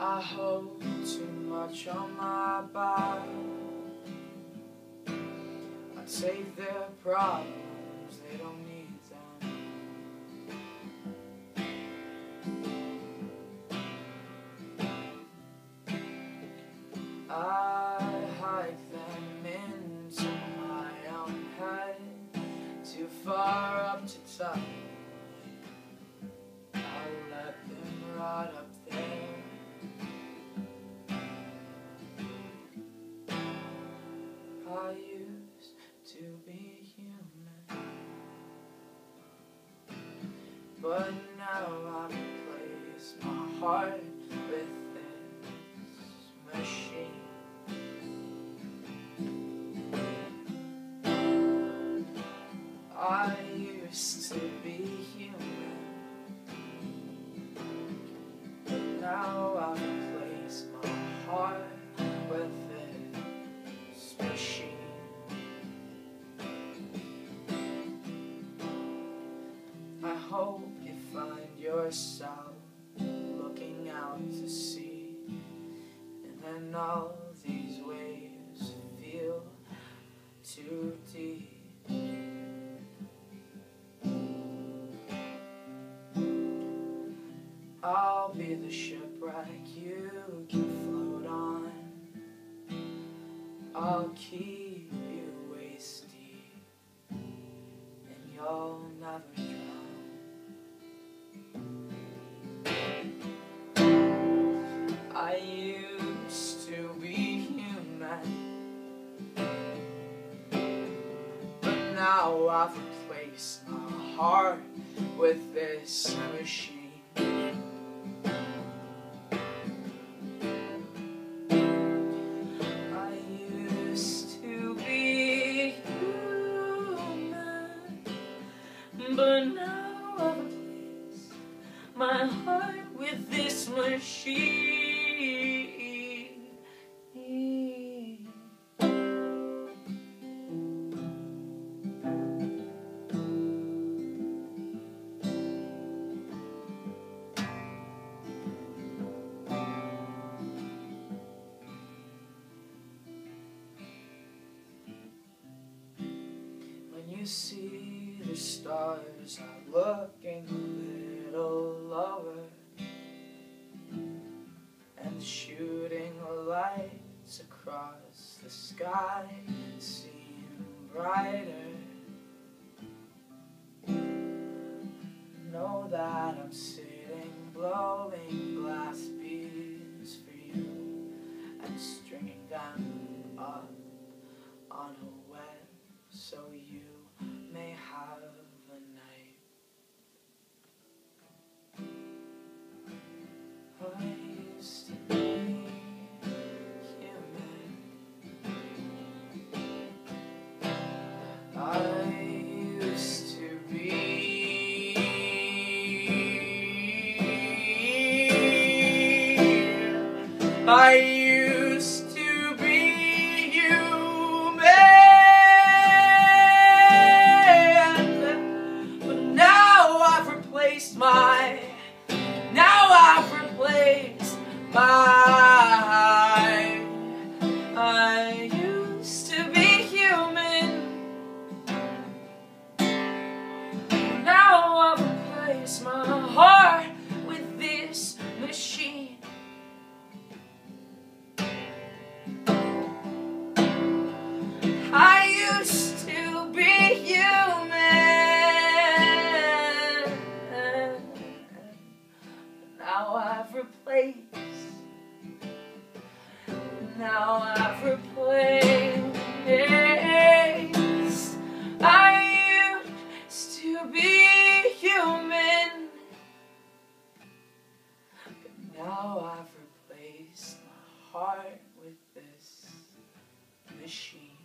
I hold too much on my back. I take their problems, they don't need them. I hide them into my own head, too far up to touch. I used to be human, but now I've replaced my heart with hope you find yourself looking out to sea, and then all these waves feel too deep. I'll be the shipwreck you can float on. I'll keep now I've replaced my heart with this machine. I used to be human, but now I've replaced my heart with this machine. See the stars are looking a little lower and shooting lights across the sky seem brighter. Know that I'm sitting blowing I place. Now I've replaced. I used to be human, but now I've replaced my heart with this machine.